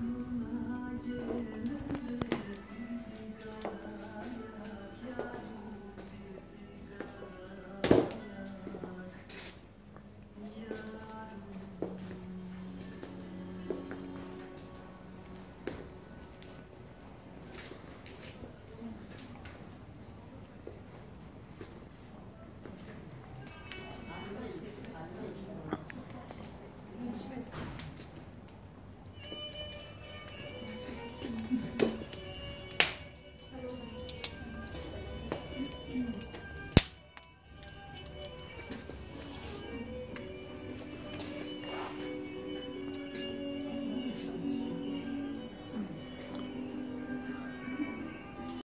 Come on.